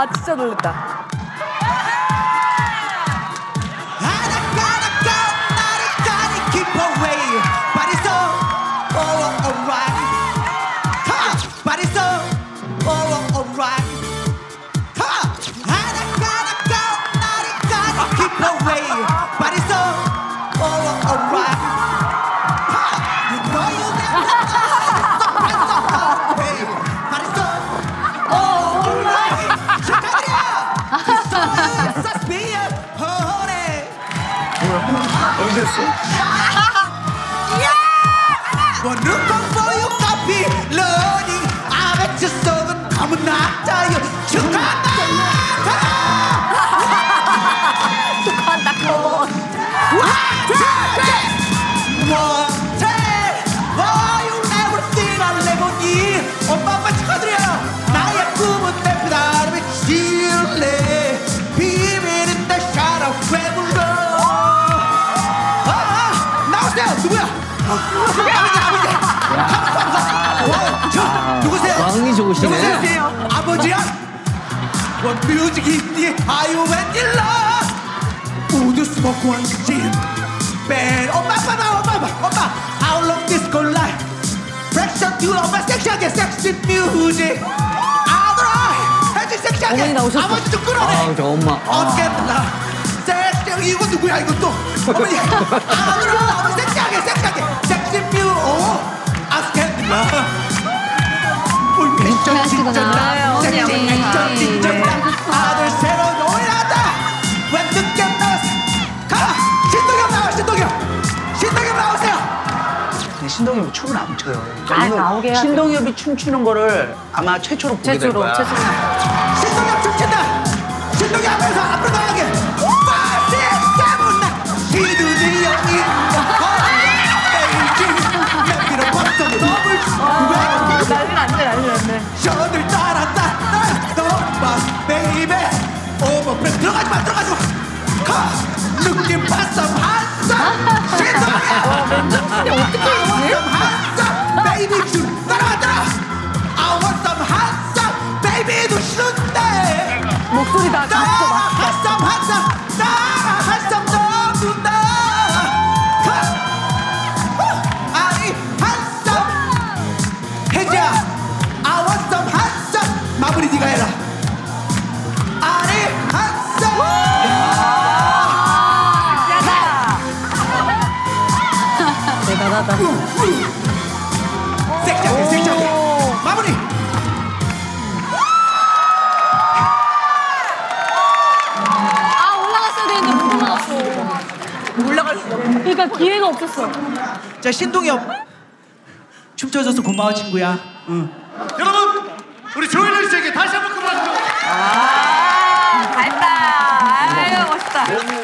와 진짜 놀랬다. One look for you copy learning I bet you seven coming after you 축하한다 아, 나오세요 누구야? 아버지 아버지. 와, 저 누구세요? 왕이 좋으시네. 누구세요? 아버지야? 아유 웬일러 우드 스모크 원진. 밴 엄마 엄마 나 엄마 엄마 How long disco life 프렉션 듀 엄마 섹시하게 섹시 뮤직 섹시하게 어머니 나오셨어. 아버지 좀 끌어내. 아, 저 엄마. 아. 어떻게 나 섹시 이거 누구야 이거 또 어머니. 아들아 패션 진짜다 네, 아들 새로 놀았다. 왜 늦게 나왔어? 가 신동엽 나와 신동엽. 신동엽 나오세요. 신동엽이 춤을 안 춰요. 아, 돼. 신동엽이 춤추는 거를 아마 최초로 보게 될 최초로 거야. 최초로. 신동엽 춤춘다. 신동엽 하면서 앞으로 나가게 났네. 셔들 따라 따라 너마 베이베 오버프레 들어가지 마 들어가지 마가. 느낌 봤어 한쌈 신동엽 어떻게 이러지? 한쌈 베이비 줄 따라와 따라. I want some 한쌈 베이비도 싫은데. 목소리 다 막. 한쌈 한쌈 잘하다. 색자게 색자게 마무리. 아 올라갔어야 되는데 못 올라갔어. 올라갈 수. 그러니까 기회가 없었어. 자 신동엽 춤춰줘서 고마워 친구야. 응. 여러분 우리 조현일 씨에게 다시 한번 큰박수. 아, 아, 아, 아, 아, 아, 아, 아, 아, 아, 아,